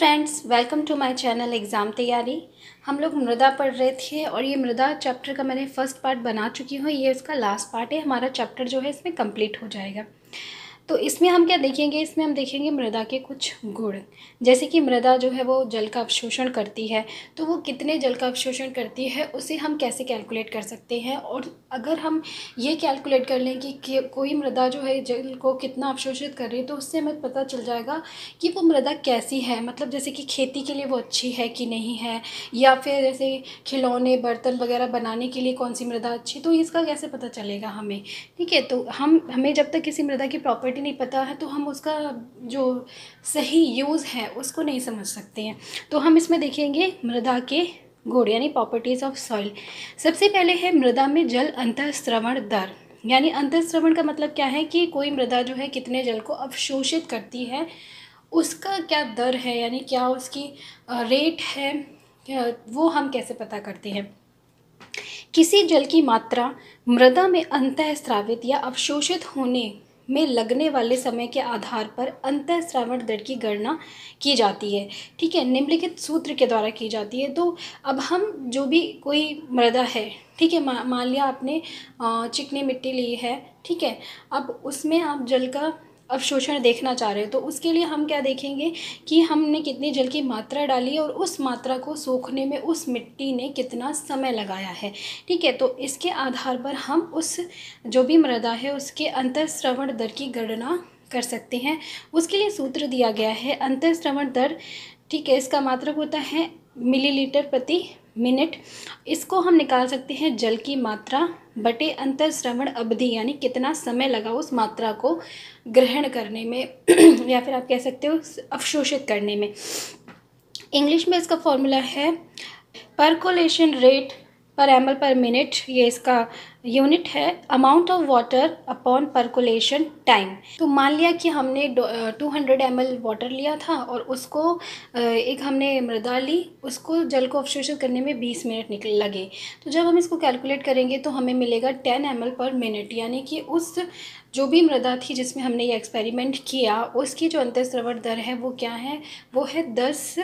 Friends welcome to my channel exam तैयारी हम लोग मृदा पढ़ रहे थे और ये मृदा चैप्टर का मैंने फ़र्स्ट पार्ट बना चुकी हूँ। ये उसका लास्ट पार्ट है। हमारा चैप्टर जो है इसमें कंप्लीट हो जाएगा। तो इसमें हम क्या देखेंगे? इसमें हम देखेंगे मृदा के कुछ गुण। जैसे कि मृदा जो है वो जल का अवशोषण करती है तो वो कितने जल का अवशोषण करती है, उसे हम कैसे कैलकुलेट कर सकते हैं? और अगर हम ये कैलकुलेट कर लें कि कोई मृदा जो है जल को कितना अवशोषित कर रही है तो उससे हमें पता चल जाएगा कि वो मृदा कैसी है। मतलब जैसे कि खेती के लिए वो अच्छी है कि नहीं है, या फिर जैसे खिलौने, बर्तन वगैरह बनाने के लिए कौन सी मृदा अच्छी तो इसका कैसे पता चलेगा हमें? ठीक है तो हम, हमें जब तक किसी मृदा की प्रॉपर्टी नहीं पता है तो हम उसका जो सही यूज़ है, उसको नहीं समझ सकते हैं। तो हम इसमें देखेंगे मृदा के गुण, यानी प्रॉपर्टीज़ ऑफ़ सॉइल सबसे पहले है मृदा में जल अंतःस्रवण दर, यानी अंतःस्रवण का मतलब क्या है कि कोई मृदा जो है कितने जल को अवशोषित करती है, उसका क्या दर है, यानी क्या उसकी रेट है वो हम कैसे पता करते हैं। किसी जल की मात्रा मृदा में अंतःस्रावित या अवशोषित होने में लगने वाले समय के आधार पर अंतर श्रावण दर की गणना की जाती है। ठीक है, निम्नलिखित सूत्र के द्वारा की जाती है। तो अब हम जो भी कोई मृदा है, ठीक है मान लिया आपने चिकनी मिट्टी ली है, ठीक है, अब उसमें आप जल का अवशोषण देखना चाह रहे हैं। तो उसके लिए हम क्या देखेंगे कि हमने कितनी जल की मात्रा डाली है और उस मात्रा को सूखने में उस मिट्टी ने कितना समय लगाया है। ठीक है तो इसके आधार पर हम उस जो भी मृदा है, उसके अंतःस्रवण दर की गणना कर सकते हैं। उसके लिए सूत्र दिया गया है, अंतःस्रवण दर, ठीक है, इसका मात्रक होता है मिलीलीटर प्रति मिनट। इसको हम निकाल सकते हैं जल की मात्रा बटे अंतर श्रवण अवधि, यानी कितना समय लगा उस मात्रा को ग्रहण करने में, या फिर आप कह सकते हो अवशोषित करने में। इंग्लिश में इसका फॉर्मूला है परकोलेशन रेट पर एम पर मिनट ये इसका यूनिट है amount of water upon percolation time तो मान लिया कि हमने टू हंड्रेड एम वाटर लिया था और उसको एक हमने मृदा ली, उसको जल को अवशोषित करने में बीस मिनट निकल लगे। तो जब हम इसको कैलकुलेट करेंगे तो हमें मिलेगा टेन एम पर मिनट यानी कि उस जो भी मृदा थी जिसमें हमने ये एक्सपेरिमेंट किया, उसकी जो अंतस्रवण दर है वो क्या है? वो है दस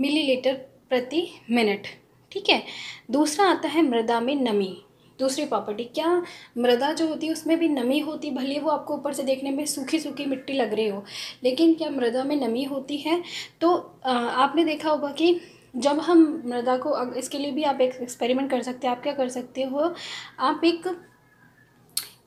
मिलीलीटर प्रति मिनट ठीक है? दूसरा आता है मृदा में नमी। दूसरी प्रॉपर्टी क्या मृदा जो होती है उसमें भी नमी होती, भले वो आपको ऊपर से देखने में सूखी सूखी मिट्टी लग रही हो, लेकिन क्या मृदा में नमी होती है? तो आपने देखा होगा कि जब हम मृदा को इसके लिए भी आप एक एक्सपेरिमेंट कर सकते हैं। आप क्या कर सकते हो? आप एक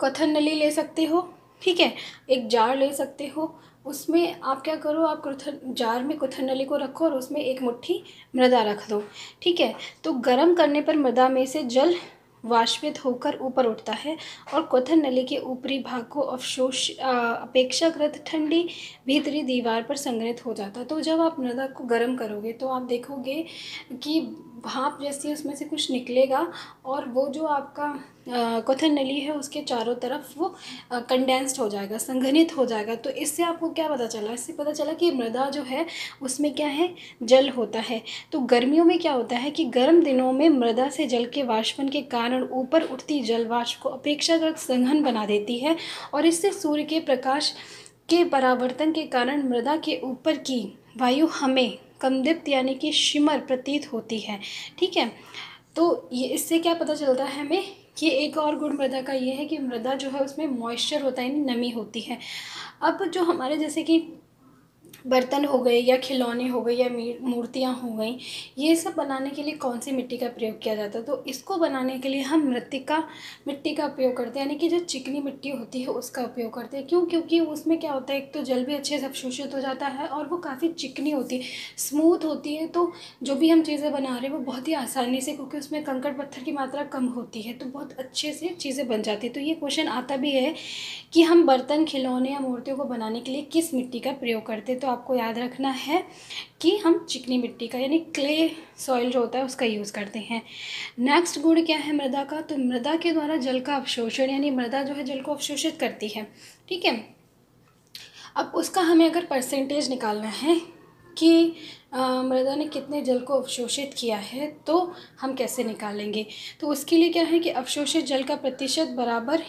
कथन नली ले सकते हो ठीक है, एक जार ले सकते हो। उसमें आप क्या करो, आप कुथन, जार में कुथन नली को रखो और उसमें एक मुट्ठी मृदा रख दो। ठीक है तो गर्म करने पर मृदा में से जल वाष्पित होकर ऊपर उठता है और क्वथन नली के ऊपरी भाग को अवशोष अपेक्षाकृत ठंडी भीतरी दीवार पर संग्रहित हो जाता है। तो जब आप मृदा को गर्म करोगे तो आप देखोगे कि भाप जैसी उसमें से कुछ निकलेगा और वो जो आपका क्वथन नली है उसके चारों तरफ़ वो कंडेंस्ड हो जाएगा, संघनित हो जाएगा। तो इससे आपको क्या पता चला? इससे पता चला कि मृदा जो है उसमें क्या है? जल होता है। तो गर्मियों में क्या होता है कि गर्म दिनों में मृदा से जल के वाष्पन के कारण ऊपर उठती जल वाष्प को अपेक्षाकृत संघन बना देती है और इससे सूर्य के प्रकाश के परावर्तन के कारण मृदा के ऊपर की वायु हमें कंदिप्त यानी कि शिमर प्रतीत होती है, ठीक है? तो ये इससे क्या पता चलता है हमें कि एक और गुण मृदा का ये है कि मृदा जो है उसमें मॉइस्चर होता है, यानी नमी होती है। अब जो हमारे जैसे कि बर्तन हो गए या खिलौने हो गए या मूर्तियाँ हो गई, ये सब बनाने के लिए कौन सी मिट्टी का प्रयोग किया जाता है? तो इसको बनाने के लिए हम मृतिका, मिट्टी का उपयोग करते हैं, यानी कि जो चिकनी मिट्टी होती है उसका उपयोग करते हैं। क्यों? क्योंकि उसमें क्या होता है, एक तो जल भी अच्छे से अवशोषित हो जाता है और वो काफ़ी चिकनी होती है, स्मूथ होती है तो जो भी हम चीज़ें बना रहे हैं वो बहुत ही आसानी से, क्योंकि उसमें कंकड़ पत्थर की मात्रा कम होती है तो बहुत अच्छे से चीज़ें बन जाती है। तो ये क्वेश्चन आता भी है कि हम बर्तन, खिलौने या मूर्तियों को बनाने के लिए किस मिट्टी का प्रयोग करते हैं? तो आपको याद रखना है कि हम चिकनी मिट्टी का, यानी क्ले सॉइल जो होता है, उसका यूज़ करते हैं। नेक्स्ट गुण क्या है मृदा का? तो मृदा के द्वारा जल का अवशोषण, यानी मृदा जो है जल को अवशोषित करती है। ठीक है? अब उसका हमें अगर परसेंटेज निकालना है कि मृदा ने कितने जल को अवशोषित किया है तो हम कैसे निकालेंगे? तो उसके लिए क्या है कि अवशोषित जल का प्रतिशत बराबर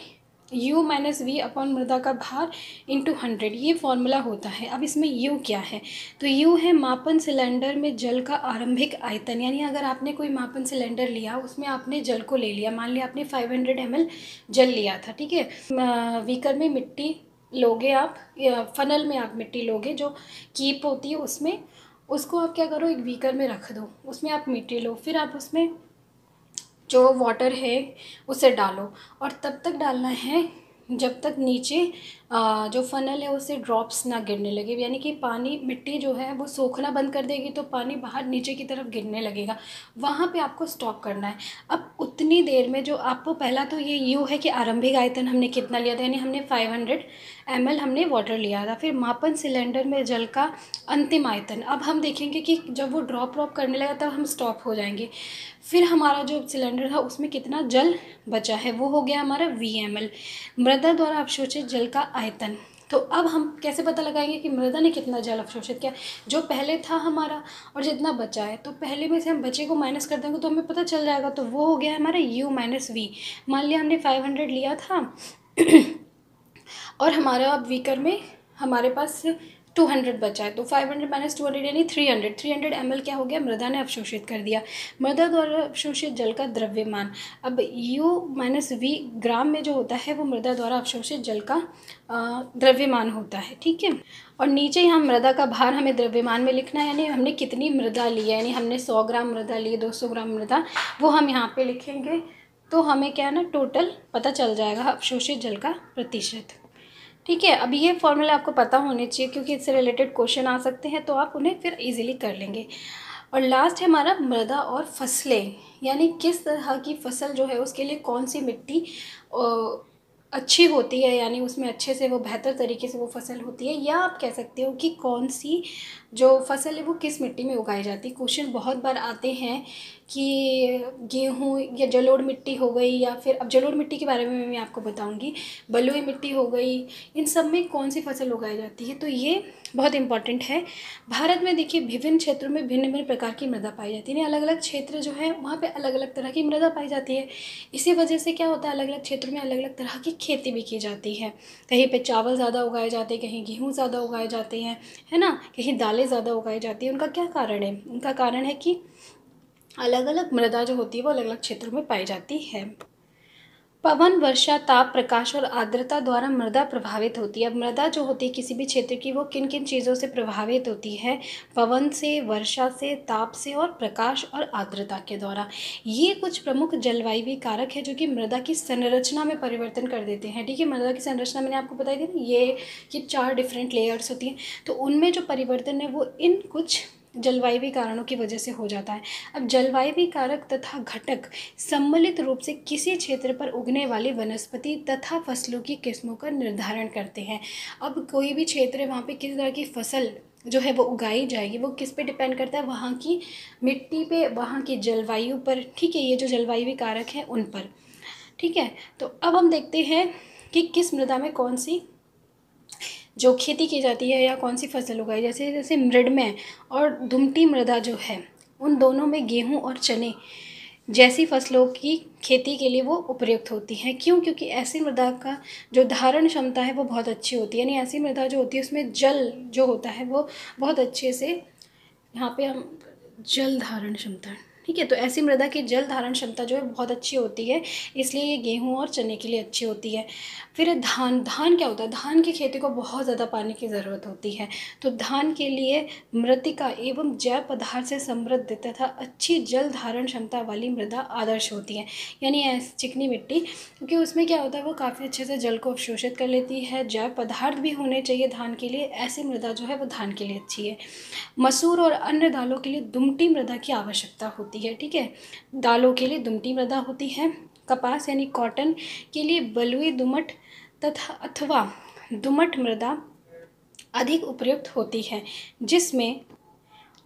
यू माइनस वी अपॉन मृदा का भार इंटू हंड्रेड ये फॉर्मूला होता है। अब इसमें यू क्या है? तो यू है मापन सिलेंडर में जल का आरंभिक आयतन। यानी अगर आपने कोई मापन सिलेंडर लिया, उसमें आपने जल को ले लिया। मान लिया आपने फाइव हंड्रेड एम जल लिया था, ठीक है? वीकर में मिट्टी लोगे आप फनल में आप मिट्टी लोगे, जो कीप होती है उसमें, उसको आप क्या करो? एक वीकर में रख दो। उसमें आप मिट्टी लो। फिर आप उसमें जो वाटर है उसे डालो। और तब तक डालना है जब तक नीचे जो फ़नल है उससे ड्रॉप्स ना गिरने लगे। यानी कि पानी, मिट्टी जो है, वो सोखना बंद कर देगी तो पानी बाहर नीचे की तरफ़ गिरने लगेगा। वहाँ पे आपको स्टॉप करना है। अब उतनी देर में जो आपको, पहला तो ये, यू है कि आरंभिक आयतन हमने कितना लिया था? यानी हमने फाइव हंड्रेड एम हमने वाटर लिया था। फिर मापन सिलेंडर में जल का अंतिम आयतन। अब हम देखेंगे कि जब वो ड्रॉप ड्रॉप करने लगा, तब हम स्टॉप हो जाएँगे। फिर हमारा जो सिलेंडर था, उसमें कितना जल बचा है? वो हो गया हमारा वी एम मृदा द्वारा अवशोषित जल का आयतन। तो अब हम कैसे पता लगाएँगे कि मृदा ने कितना जल अवशोषित किया? जो पहले था हमारा और जितना बचा है तो पहले में से हम बचे को माइनस कर देंगे तो हमें पता चल जाएगा। तो वो हो गया हमारा यू माइनस वी मान लिया हमने फाइव हंड्रेड लिया था। और हमारा अब वीकर में हमारे पास टू हंड्रेड बचा है। तो five hundred minus two hundred यानी three hundred three hundred M L क्या हो गया? मृदा ने अवशोषित कर दिया। मृदा द्वारा अवशोषित जल का द्रव्यमान। अब यू माइनस वी ग्राम में जो होता है, वो मृदा द्वारा अवशोषित जल का द्रव्यमान होता है। ठीक है? और नीचे यहाँ मृदा का भार हमें द्रव्यमान में लिखना है। यानी हमने कितनी मृदा ली है? यानी हमने सौ ग्राम मृदा ली दो सौ ग्राम मृदा। वो हम यहाँ पे लिखेंगे। तो हमें क्या है ना टोटल पता चल जाएगा अवशोषित जल का प्रतिशत। ठीक है अब ये फॉर्मूला आपको पता होने चाहिए क्योंकि इससे रिलेटेड क्वेश्चन आ सकते हैं तो आप उन्हें फिर इजीली कर लेंगे। और लास्ट है हमारा मृदा और फ़सलें, यानी किस तरह की फ़सल जो है उसके लिए कौन सी मिट्टी अच्छी होती है, यानी उसमें अच्छे से वो बेहतर तरीके से वो फ़सल होती है, या आप कह सकते हो कि कौन सी जो फ़सल है वो किस मिट्टी में उगाई जाती है? क्वेश्चन बहुत बार आते हैं कि गेहूँ या जलोढ़ मिट्टी हो गई या फिर अब जलोढ़ मिट्टी के बारे में मैं आपको बताऊँगी, बलुई मिट्टी हो गई, इन सब में कौन सी फ़सल उगाई जाती है? तो ये बहुत इंपॉर्टेंट है। भारत में देखिए विभिन्न क्षेत्रों में भिन्न भिन्न प्रकार की मृदा पाई जाती है। अलग अलग क्षेत्र जो है, वहाँ पर अलग अलग तरह की मृदा पाई जाती है। इसी वजह से क्या होता है अलग अलग क्षेत्रों में अलग अलग तरह की खेती भी की जाती है। कहीं पर चावल ज़्यादा उगाए जाते हैं, कहीं गेहूँ ज़्यादा उगाए जाते हैं, है ना? कहीं दालें ज़्यादा उगाई जाती हैं। उनका क्या कारण है? उनका कारण है कि अलग अलग मृदा जो होती है, वो अलग अलग क्षेत्रों में पाई जाती है। पवन, वर्षा, ताप, प्रकाश और आर्द्रता द्वारा मृदा प्रभावित होती है। अब मृदा जो होती है किसी भी क्षेत्र की, वो किन किन चीज़ों से प्रभावित होती है? पवन से, वर्षा से, ताप से और प्रकाश और आर्द्रता के द्वारा। ये कुछ प्रमुख जलवायु कारक है, जो कि मृदा की संरचना में परिवर्तन कर देते हैं। ठीक है, मृदा की संरचना मैंने आपको बताई थी ना, ये ये चार डिफरेंट लेयर्स होती हैं। तो उनमें जो परिवर्तन है, वो इन कुछ जलवायु कारणों की वजह से हो जाता है। अब जलवायु कारक तथा घटक सम्मिलित रूप से किसी क्षेत्र पर उगने वाली वनस्पति तथा फ़सलों की किस्मों का निर्धारण करते हैं। अब कोई भी क्षेत्र वहाँ पे किस तरह की फ़सल जो है वो उगाई जाएगी, वो किस पे डिपेंड करता है? वहाँ की मिट्टी पे, वहाँ की जलवायु पर। ठीक है, ये जो जलवायु कारक है, उन पर। ठीक है तो अब हम देखते हैं कि किस मृदा में कौन सी जो खेती की जाती है या कौन सी फ़सल उगाई जैसे जैसे मृडमय और धुमटी मृदा जो है, उन दोनों में गेहूँ और चने जैसी फ़सलों की खेती के लिए वो उपयुक्त होती हैं। क्यों? क्योंकि ऐसी मृदा का जो धारण क्षमता है, वो बहुत अच्छी होती है। यानी ऐसी मृदा जो होती है, उसमें जल जो होता है, वो बहुत अच्छे से यहाँ पे हम जल धारण क्षमता ठीक है तो ऐसी मृदा की जल धारण क्षमता जो है बहुत अच्छी होती है, इसलिए ये गेहूँ और चने के लिए अच्छी होती है। फिर धान धान क्या होता है? धान की खेती को बहुत ज़्यादा पानी की ज़रूरत होती है तो धान के लिए मृतिका एवं जैव पदार्थ से समृद्ध तथा अच्छी जल धारण क्षमता वाली मृदा आदर्श होती है, यानी चिकनी मिट्टी, क्योंकि उसमें क्या होता है, वो काफ़ी अच्छे से जल को अवशोषित कर लेती है, जैव पदार्थ भी होने चाहिए धान के लिए, ऐसी मृदा जो है वो धान के लिए अच्छी है। मसूर और अन्य दालों के लिए दुमटी मृदा की आवश्यकता होती होती है, ठीक है? दालों के लिए दुमटी मृदा होती है, कपास यानी कॉटन के लिए बलुई दुमट तथा अथवा दुमट मृदा अधिक उपयुक्त होती है, जिसमें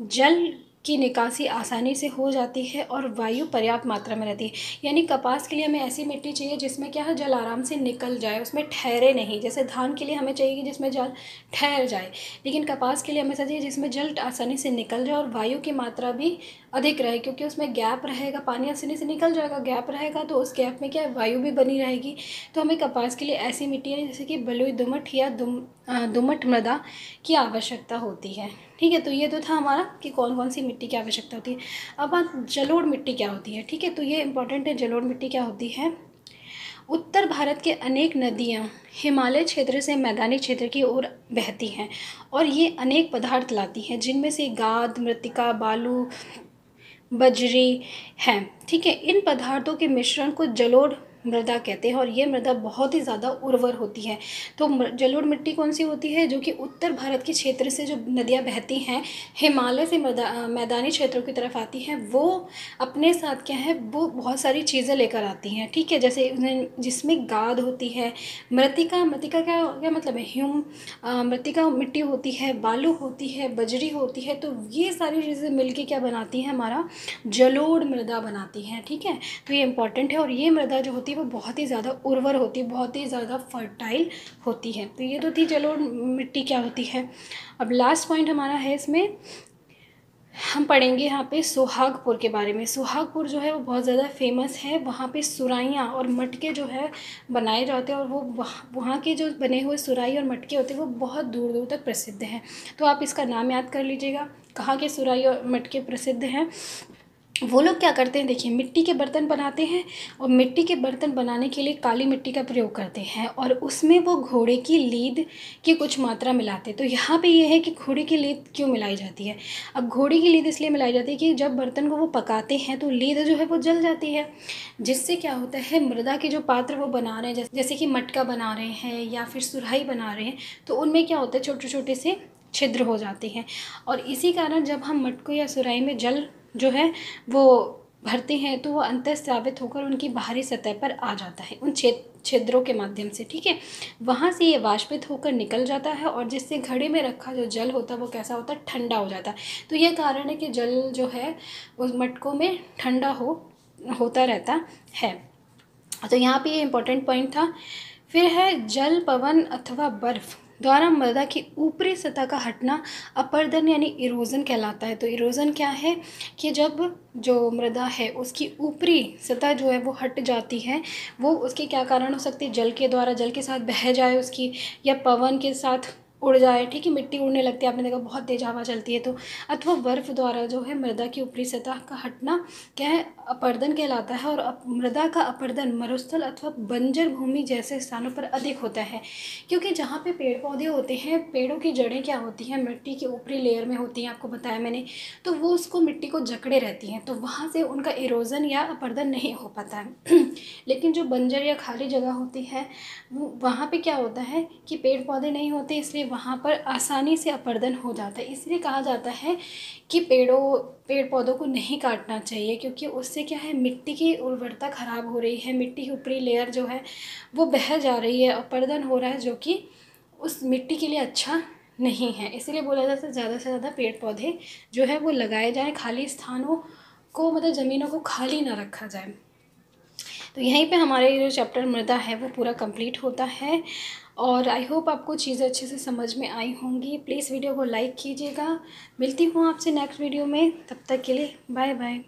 जल की निकासी आसानी से हो जाती है और वायु पर्याप्त मात्रा में रहती है। यानी कपास के लिए हमें ऐसी मिट्टी चाहिए जिसमें क्या है, जल आराम से निकल जाए, उसमें ठहरे नहीं। जैसे धान के लिए हमें चाहिए कि जिसमें जल ठहर जाए, लेकिन कपास के लिए हमें चाहिए जिसमें जल आसानी से निकल जाए और वायु की मात्रा भी अधिक रहे, क्योंकि उसमें गैप रहेगा, पानी आसानी से निकल जाएगा, गैप रहेगा तो उस गैप में क्या वायु भी बनी रहेगी। तो हमें कपास के लिए ऐसी मिट्टी जैसे कि बलुई, दुमट या दुम दुमट मृदा की आवश्यकता होती है। ठीक है तो ये तो था हमारा कि कौन कौन सी मिट्टी की आवश्यकता होती है। अब बात जलोढ़ मिट्टी क्या होती है, ठीक है तो ये इंपॉर्टेंट है, जलोढ़ मिट्टी क्या होती है? उत्तर भारत के अनेक नदियाँ हिमालय क्षेत्र से मैदानी क्षेत्र की ओर बहती हैं और ये अनेक पदार्थ लाती हैं, जिनमें से गाद, मृतिका, बालू, बजरी हैं, ठीक है, इन पदार्थों के मिश्रण को जलोढ़ मृदा कहते हैं और ये मृदा बहुत ही ज़्यादा उर्वर होती है। तो जलोढ़ मिट्टी कौन सी होती है? जो कि उत्तर भारत के क्षेत्र से जो नदियाँ बहती हैं, हिमालय से मैदानी क्षेत्रों की तरफ़ आती हैं, वो अपने साथ क्या है? वो बहुत सारी चीज़ें लेकर आती हैं, ठीक है? जैसे जिसमें गाद होती है, मृतिका मृतिका क्या क्या मतलब है? ह्यूम मृतिका मिट्टी होती है, बालू होती है, बजरी होती है तो ये सारी चीज़ें मिलके क्या बनाती हैं? हमारा जलोढ़ मृदा बनाती हैं, ठीक है? तो ये इंपॉर्टेंट है और ये मृदा जो होती है वो बहुत ही ज़्यादा उर्वर होती है बहुत ही ज़्यादा फर्टाइल होती है। तो ये तो थी, चलो, मिट्टी क्या होती है। अब लास्ट पॉइंट हमारा है इसमें, हम पढ़ेंगे यहाँ पे सुहागपुर के बारे में। सुहागपुर जो है, वो बहुत ज़्यादा फ़ेमस है। वहाँ पे सुराइयाँ और मटके जो है, बनाए जाते हैं और वो वहाँ के जो बने हुए सुराई और मटके होते हैं, वो बहुत दूर दूर तक प्रसिद्ध हैं। तो आप इसका नाम याद कर लीजिएगा। कहाँ के सुराई और मटके प्रसिद्ध हैं? वो लोग क्या करते हैं? देखिए, मिट्टी के बर्तन बनाते हैं और मिट्टी के बर्तन बनाने के लिए काली मिट्टी का प्रयोग करते हैं और उसमें वो घोड़े की लीद की कुछ मात्रा मिलाते हैं। तो यहाँ पे ये है कि घोड़े की लीद क्यों मिलाई जाती है? अब घोड़े की लीद इसलिए मिलाई जाती है कि जब बर्तन को वो पकाते हैं तो लीद जो है वो जल जाती है। जिससे क्या होता है, मृदा के जो पात्र वो बना रहे हैं, जैसे कि मटका बना रहे हैं या फिर सुराही बना रहे हैं तो उनमें क्या होता है छोटे छोटे से छिद्र हो जाते हैं। और इसी कारण जब हम मटकों या सुराही में जल जो है, वो भरते हैं तो वो अंतर स्रावित होकर उनकी बाहरी सतह पर आ जाता है, उन छेद छिद्रों के माध्यम से, ठीक है? वहाँ से ये वाष्पित होकर निकल जाता है और जिससे घड़े में रखा जो जल होता है, वो कैसा होता है? ठंडा हो जाता है। तो ये कारण है कि जल जो है, उस मटकों में ठंडा हो, होता रहता है। तो यहाँ पे ये इम्पोर्टेंट पॉइंट था। फिर है जल, पवन अथवा बर्फ़। द्वारा मृदा की ऊपरी सतह का हटना अपर्दन यानी इरोज़न कहलाता है। तो इरोज़न क्या है कि जब जो मृदा है, उसकी ऊपरी सतह जो है वो हट जाती है, वो उसके क्या कारण हो सकते हैं? जल के द्वारा, जल के साथ बह जाए उसकी या पवन के साथ उड़ जाए, ठीक है, मिट्टी उड़ने लगती है, आपने देखा बहुत तेज हवा चलती है तो अथवा बर्फ़ द्वारा जो है मृदा की ऊपरी सतह का हटना क्या है, अपर्दन कहलाता है और मृदा का अपर्दन मरुस्थल अथवा बंजर भूमि जैसे स्थानों पर अधिक होता है। क्योंकि जहाँ पे पेड़ पौधे होते हैं, पेड़ों की जड़ें क्या होती हैं, मिट्टी की ऊपरी लेयर में होती हैं, आपको बताया मैंने तो वो उसको मिट्टी को जकड़े रहती हैं तो वहाँ से उनका इरोज़न या अपर्दन नहीं हो पाता है। लेकिन जो बंजर या खाली जगह होती है, वो, वहाँ पर क्या होता है कि पेड़ पौधे नहीं होते, इसलिए वहाँ पर आसानी से अपर्दन हो जाता है। इसलिए कहा जाता है कि पेड़ों पेड़ पौधों को नहीं काटना चाहिए, क्योंकि उससे क्या है, मिट्टी की उर्वरता ख़राब हो रही है, मिट्टी की ऊपरी लेयर जो है, वो बह जा रही है, अपर्दन हो रहा है, जो कि उस मिट्टी के लिए अच्छा नहीं है। इसीलिए बोला जाता है ज़्यादा से ज़्यादा पेड़ पौधे जो है, वो लगाए जाएँ, खाली स्थानों को मतलब ज़मीनों को खाली ना रखा जाए। तो यहीं पे हमारे जो चैप्टर मृदा है, वो पूरा कंप्लीट होता है। और आई होप आपको चीज़ें अच्छे से समझ में आई होंगी। प्लीज़ वीडियो को लाइक कीजिएगा। मिलती हूँ आपसे नेक्स्ट वीडियो में। तब तक के लिए बाय बाय